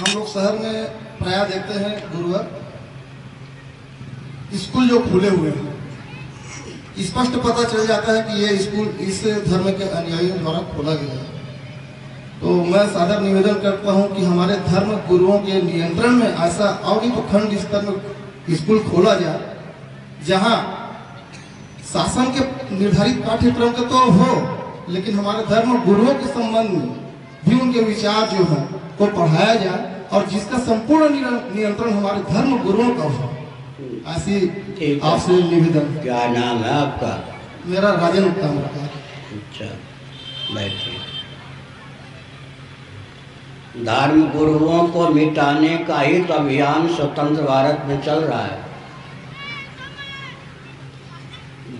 हम लोग शहर में प्राय देखते हैं गुरुवर। स्कूल जो खुले हुए हैं। स्पष्ट पता चल जाता है कि ये स्कूल इस धर्म के अनुयायियों द्वारा खोला गया है। तो मैं सादर निवेदन करता हूँ कि हमारे धर्म गुरुओं के नियंत्रण में ऐसा और तो खंड स्तर में स्कूल खोला जाए, जहाँ शासन के निर्धारित पाठ्यक्रम के तो हो, लेकिन हमारे धर्म गुरुओं के संबंध में भी उनके विचार जो है को पढ़ाया जाए और जिसका संपूर्ण नियंत्रण हमारे धर्म गुरुओं का हो। ऐसी आपसे निवेदन। क्या नाम है आपका? मेरा राजन उत्तम। अच्छा बैठिए। धर्म गुरुओं को मिटाने का ही तो अभियान स्वतंत्र भारत में चल रहा है।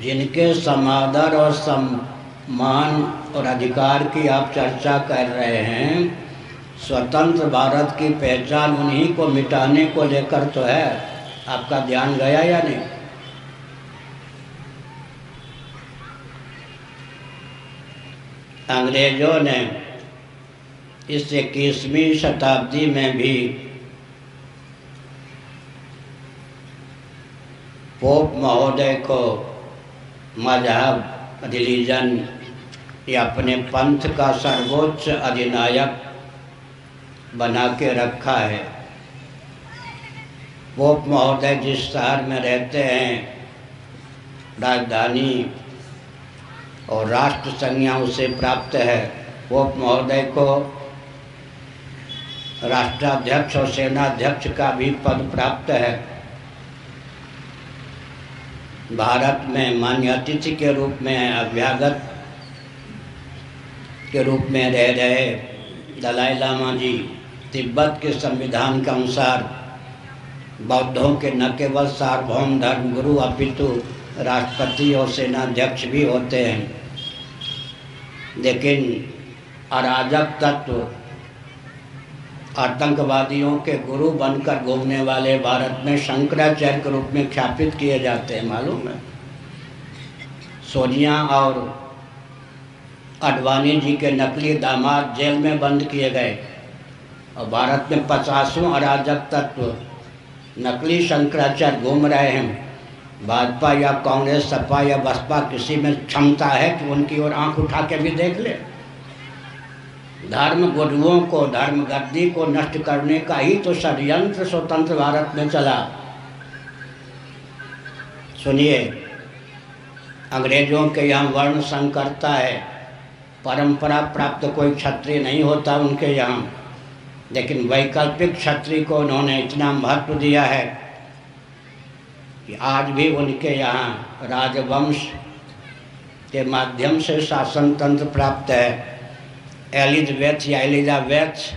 जिनके समादर और सम्मान और अधिकार की आप चर्चा कर रहे हैं स्वतंत्र भारत की पहचान उन्हीं को मिटाने को लेकर तो है। आपका ध्यान गया या नहीं? अंग्रेज़ों ने इस इक्कीसवीं शताब्दी में भी पोप महोदय को मज़हब रिलीजन या अपने पंथ का सर्वोच्च अधिनायक बना के रखा है। पोप महोदय जिस शहर में रहते हैं, राजधानी और राष्ट्र संज्ञा उसे प्राप्त है पोप महोदय को राष्ट्राध्यक्ष और सेनाध्यक्ष का भी पद प्राप्त है। भारत में मान्य अतिथि के रूप में, अभ्यागत के रूप में रह रहे दलाई लामा जी तिब्बत के संविधान के अनुसार बौद्धों के न केवल सार्वभौम धर्म गुरु, अपितु राष्ट्रपति और सेनाध्यक्ष भी होते हैं। लेकिन अराजक तत्व आतंकवादियों के गुरु बनकर घूमने वाले भारत में शंकराचार्य के रूप में ख्यापित किए जाते हैं, मालूम है? सोनिया और अडवाणी जी के नकली दामाद जेल में बंद किए गए। और भारत में पचासों अराजक तत्व, नकली शंकराचार्य घूम रहे हैं। भाजपा या कांग्रेस, सपा या बसपा, किसी में क्षमता है कि उनकी ओर आँख उठा के भी देख ले? धर्म गुरुओं को धर्म गद्दी को नष्ट करने का ही तो षड्यंत्र स्वतंत्र भारत में चला। सुनिए, अंग्रेज़ों के यहाँ वर्ण संकरता है, परंपरा प्राप्त कोई क्षत्रिय नहीं होता उनके यहाँ। लेकिन वैकल्पिक क्षत्रिय को उन्होंने इतना महत्व दिया है कि आज भी उनके यहाँ राजवंश के माध्यम से शासन तंत्र प्राप्त है। एलिजबेथ या एलिजाबेथ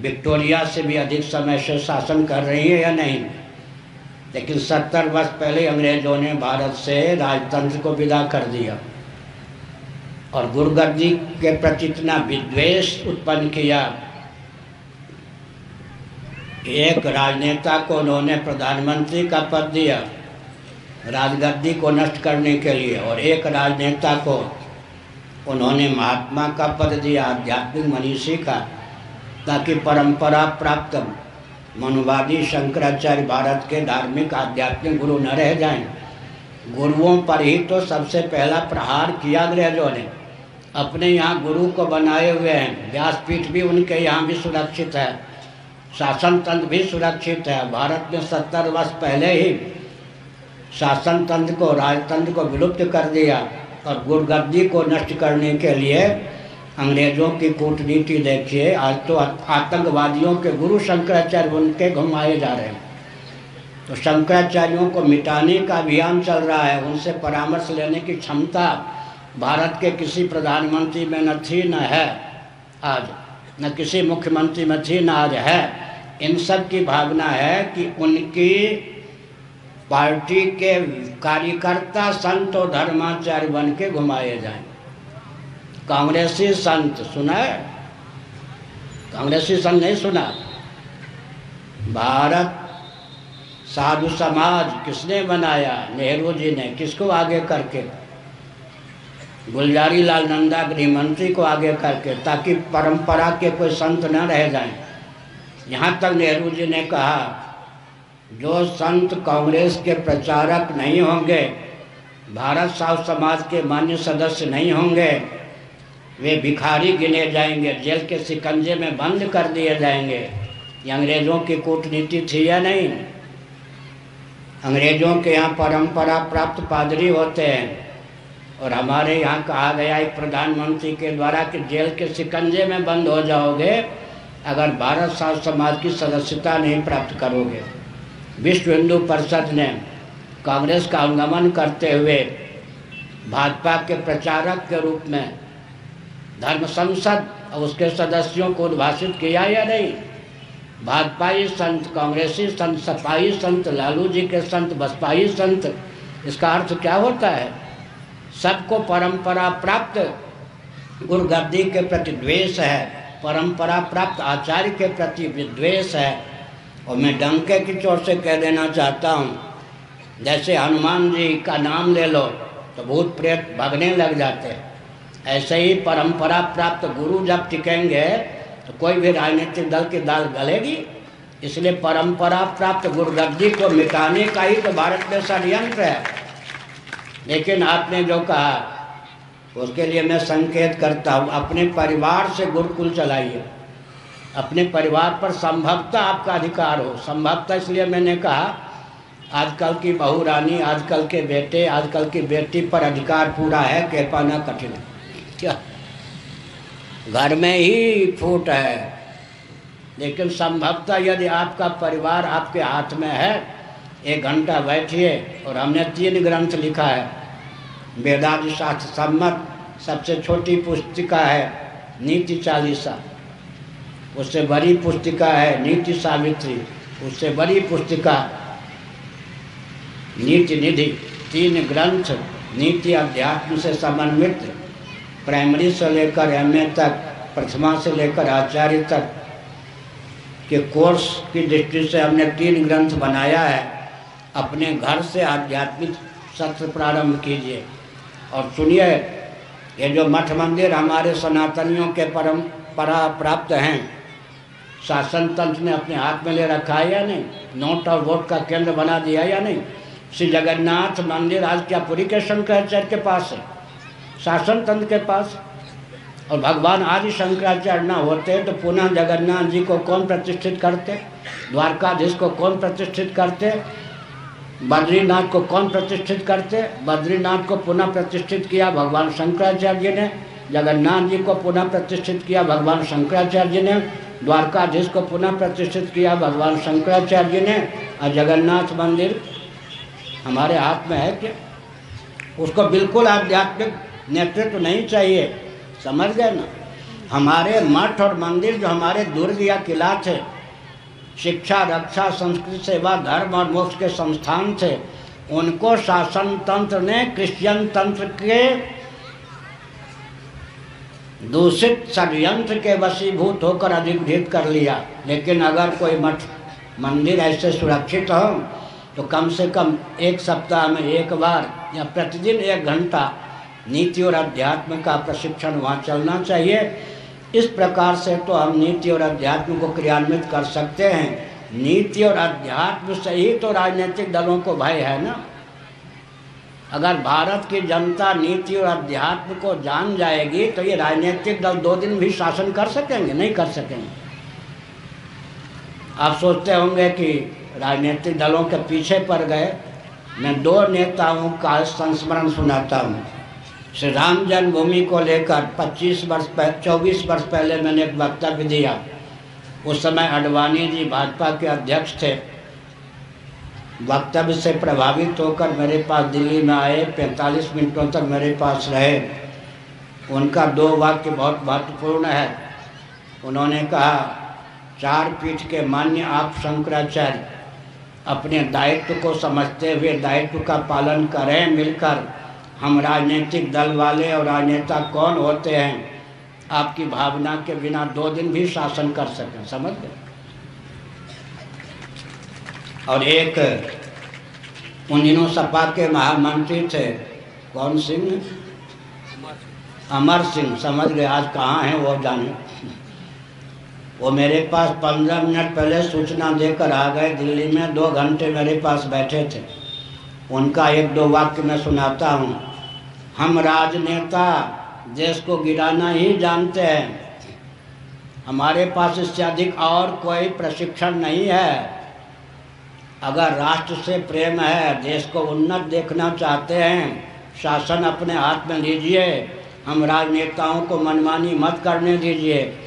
विक्टोरिया से भी अधिक समय से शासन कर रही है या नहीं? लेकिन सत्तर वर्ष पहले अंग्रेज़ों ने भारत से राजतंत्र को विदा कर दिया और गुरुगद्दी के प्रति इतना विद्वेष उत्पन्न किया एक राजनेता को उन्होंने प्रधानमंत्री का पद दिया, राजगद्दी को नष्ट करने के लिए, और एक राजनेता को उन्होंने महात्मा का पद दिया, आध्यात्मिक मनीषी का, ताकि परंपरा प्राप्त मनुवादी शंकराचार्य भारत के धार्मिक आध्यात्मिक गुरु न रह जाएँ। गुरुओं पर ही तो सबसे पहला प्रहार किया अंग्रेज़ों ने। अपने यहाँ गुरु को बनाए हुए हैं, व्यासपीठ भी उनके यहाँ भी सुरक्षित है। शासन तंत्र भी सुरक्षित है। भारत में सत्तर वर्ष पहले ही शासन तंत्र को, राजतंत्र को विलुप्त कर दिया और गुरगद्दी को नष्ट करने के लिए अंग्रेज़ों की कूटनीति देखिए, आज तो आतंकवादियों के गुरु शंकराचार्य उनके घुमाए जा रहे हैं। तो शंकराचार्यों को मिटाने का अभियान चल रहा है। उनसे परामर्श लेने की क्षमता भारत के किसी प्रधानमंत्री में न थी, न है आज। न किसी मुख्यमंत्री में थी, न आज है। इन सब की भावना है कि उनकी पार्टी के कार्यकर्ता संत और धर्माचार्य बन के घुमाए जाएँ। कांग्रेसी संत सुना है? कांग्रेसी संत नहीं सुना? भारत साधु समाज किसने बनाया? नेहरू जी ने। किसको आगे करके? गुलजारी लाल नंदा गृह मंत्री को आगे करके, ताकि परंपरा के कोई संत न रह जाएँ। यहाँ तक नेहरू जी ने कहा, जो संत कांग्रेस के प्रचारक नहीं होंगे, भारत साहु समाज के मान्य सदस्य नहीं होंगे, वे भिखारी गिने जाएँगे, जेल के सिकंजे में बंद कर दिए जाएँगे। ये अंग्रेज़ों की कूटनीति थी या नहीं? अंग्रेज़ों के यहाँ परंपरा प्राप्त पादरी होते हैं, और हमारे यहाँ कहा गया एक प्रधानमंत्री के द्वारा कि जेल के सिकंजे में बंद हो जाओगे अगर भारत साव समाज की सदस्यता नहीं प्राप्त करोगे। विश्व हिंदू परिषद ने कांग्रेस का अनुगमन करते हुए भाजपा के प्रचारक के रूप में धर्म संसद और उसके सदस्यों को उद्भाषित किया या नहीं? भाजपाई संत, कांग्रेसी संत, सपाही संत, लालू जी के संत बसपाई संत, इसका अर्थ क्या होता है? सबको परंपरा प्राप्त, गुरुगद्दी के प्रति द्वेष है। परंपरा प्राप्त आचार्य के प्रति विद्वेष है। और मैं डंके की चोर से कह देना चाहता हूँ, जैसे हनुमान जी का नाम ले लो तो भूत प्रेत भगने लग जाते हैं। ऐसे ही परंपरा प्राप्त गुरु जब टिकेंगे तो कोई भी राजनीतिक दल की दाल गलेगी। इसलिए परंपरा प्राप्त गुरुगद्दी को मिटाने का ही तो भारत में षडयंत्र है। लेकिन आपने जो कहा उसके लिए मैं संकेत करता हूँ, अपने परिवार से गुरुकुल चलाइए। अपने परिवार पर संभवतः आपका अधिकार हो। संभवतः इसलिए मैंने कहा, आजकल की बहू रानी, आजकल के बेटे, आजकल की बेटी पर अधिकार पूरा है कह पाना कठिन। है क्या? घर में ही फूट है। लेकिन संभवतः यदि आपका परिवार आपके हाथ में है, एक घंटा बैठिए और हमने तीन ग्रंथ लिखा है। वेदादि शास्त्र सम्मत सबसे छोटी पुस्तिका है, नीति चालीसा। उससे बड़ी पुस्तिका है, नीति सावित्री। उससे बड़ी पुस्तिका, नीति निधि। तीन ग्रंथ, नीति अध्यात्म से समन्वित। प्राइमरी से लेकर एमए तक, प्रथमा से लेकर आचार्य तक। के कोर्स की दृष्टि से हमने तीन ग्रंथ बनाया है। अपने घर से आध्यात्मिक सत्र प्रारंभ कीजिए। और सुनिए, ये जो मठ मंदिर हमारे सनातनियों के परंपरा प्राप्त हैं, शासन तंत्र ने अपने हाथ में ले रखा है या नहीं? नोट और वोट का केंद्र बना दिया या नहीं? श्री जगन्नाथ मंदिर आज क्या पुरी के शंकराचार्य के पास है? शासन तंत्र के पास? और भगवान आदि शंकराचार्य ना होते तो पुनः जगन्नाथ जी को कौन प्रतिष्ठित करते? द्वारकाधीश को कौन प्रतिष्ठित करते? बद्रीनाथ को कौन प्रतिष्ठित करते? बद्रीनाथ को पुनः प्रतिष्ठित किया भगवान शंकराचार्य ने। जगन्नाथ जी को पुनः प्रतिष्ठित किया भगवान शंकराचार्य ने। द्वारकाधीश को पुनः प्रतिष्ठित किया भगवान शंकराचार्य ने। और जगन्नाथ मंदिर हमारे हाथ में है कि उसको बिल्कुल आध्यात्मिक नेतृत्व नहीं चाहिए। समझ गए ना? हमारे मठ और मंदिर जो हमारे दुर्ग या किला थे शिक्षा, रक्षा, संस्कृति, सेवा, धर्म और मोक्ष के संस्थान थे। उनको शासन तंत्र ने क्रिश्चियन तंत्र के दूषित षडयंत्र के वशीभूत होकर अधिग्रहित कर लिया। लेकिन अगर कोई मठ, मंदिर ऐसे सुरक्षित हो तो कम से कम एक सप्ताह में एक बार या प्रतिदिन एक घंटा नीति और अध्यात्म का प्रशिक्षण वहाँ चलना चाहिए। इस प्रकार से तो हम नीति और अध्यात्म को क्रियान्वित कर सकते हैं। नीति और अध्यात्म से ही तो राजनीतिक दलों को भय है ना? अगर भारत की जनता नीति और अध्यात्म को जान जाएगी तो ये राजनीतिक दल दो दिन भी शासन कर सकेंगे, नहीं कर सकेंगे। आप सोचते होंगे कि राजनीतिक दलों के पीछे पड़ गए। मैं दो नेताओं का संस्मरण सुनाता हूँ। श्री राम जन्मभूमि को लेकर 25 वर्ष पहले चौबीस वर्ष पहले मैंने एक वक्तव्य दिया। उस समय अडवाणी जी भाजपा के अध्यक्ष थे। वक्तव्य से प्रभावित होकर मेरे पास दिल्ली में आए 45 मिनटों तक मेरे पास रहे। उनका दो वाक्य बहुत महत्वपूर्ण है। उन्होंने कहा, चार पीठ के मान्य आप शंकराचार्य अपने दायित्व को समझते हुए दायित्व का पालन करें मिलकर हम राजनीतिक दल वाले और राजनेता कौन होते हैं? आपकी भावना के बिना दो दिन भी शासन कर सकें, समझ गए? और एक, उन दिनों सपा के महामंत्री थे। कौन सिंह? अमर सिंह, समझ गए? आज कहाँ हैं वो जाने? वो मेरे पास पंद्रह मिनट पहले सूचना देकर आ गए। दिल्ली में दो घंटे मेरे पास बैठे थे। उनका एक दो वाक्य मैं सुनाता हूँ। हम राजनेता देश को गिराना ही जानते हैं। हमारे पास इससे अधिक और कोई प्रशिक्षण नहीं है। अगर राष्ट्र से प्रेम है देश को उन्नत देखना चाहते हैं, शासन अपने हाथ में लीजिए। हम राजनेताओं को मनमानी मत करने दीजिए।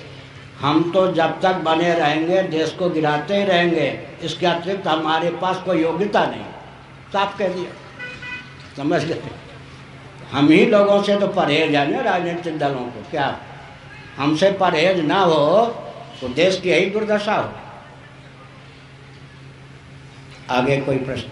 हम तो जब तक बने रहेंगे, देश को गिराते ही रहेंगे। इसके अतिरिक्त हमारे पास कोई योग्यता नहीं। साफ़ कह दिया। समझ गए? हम ही लोगों से तो परहेज है ना राजनीतिक दलों को, क्या? हमसे परहेज ना हो तो देश की यही दुर्दशा हो। आगे कोई प्रश्न?